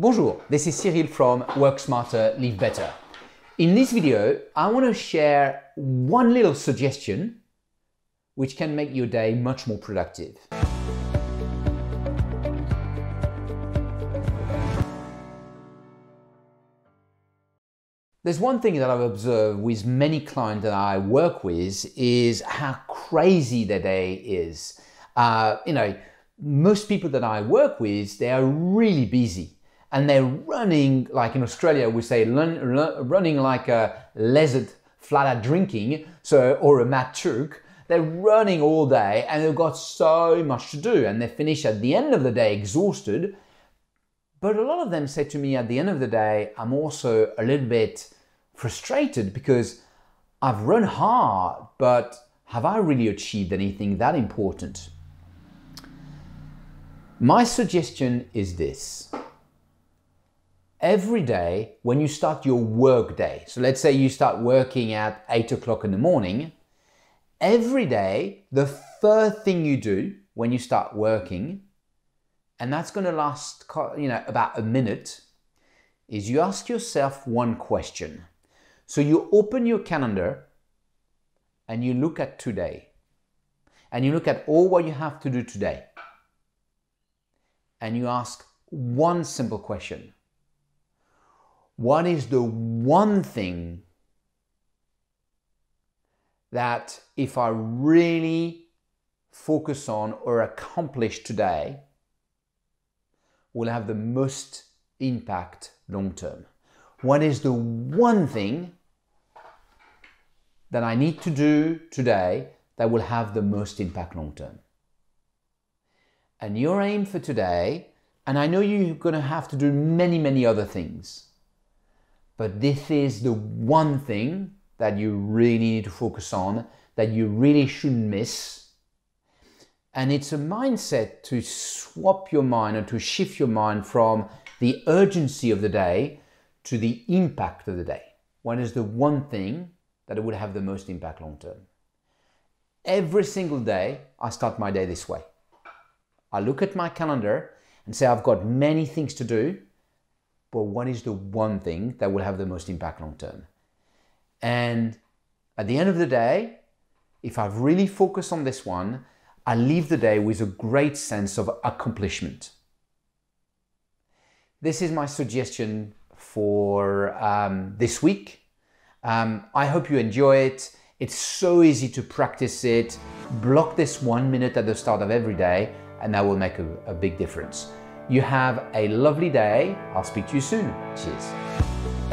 Bonjour, this is Cyril from Work Smarter, Live Better. In this video, I want to share one little suggestion which can make your day much more productive. There's one thing that I've observed with many clients that I work with is how crazy their day is. Uh, you know, most people that I work with, they are really busy and they're running, like in Australia, we say running like a lizard flat drinking, so or a mad Turk. They're running all day and they've got so much to do and they finish at the end of the day exhausted but a lot of them say to me at the end of the day, I'm also a little bit frustrated because I've run hard, but have I really achieved anything that important? My suggestion is this. Every day, when you start your work day, so let's say you start working at 8 o'clock in the morning, every day, the first thing you do when you start working and that's going to last you know about a minute is you ask yourself one question. So you open your calendar and you look at today. And you look at all what you have to do today. And you ask one simple question what is the one thing that if I really focus on or accomplish today will have the most impact long term? What is the one thing that I need to do today that will have the most impact long term? And your aim for today, and I know you're going to have to do many, many other things, but this is the one thing that you really need to focus on, that you really shouldn't miss and it's a mindset to swap your mind or to shift your mind from the urgency of the day to the impact of the day. What is the one thing that would have the most impact long term? Every single day, I start my day this way. I look at my calendar and say, I've got many things to do, but what is the one thing that will have the most impact long term? And at the end of the day, if I've really focused on this one, I leave the day with a great sense of accomplishment. This is my suggestion for um, this week. Um, I hope you enjoy it. It's so easy to practice it. Block this one minute at the start of every day, and that will make a, a big difference. You have a lovely day. I'll speak to you soon. Cheers.